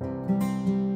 Música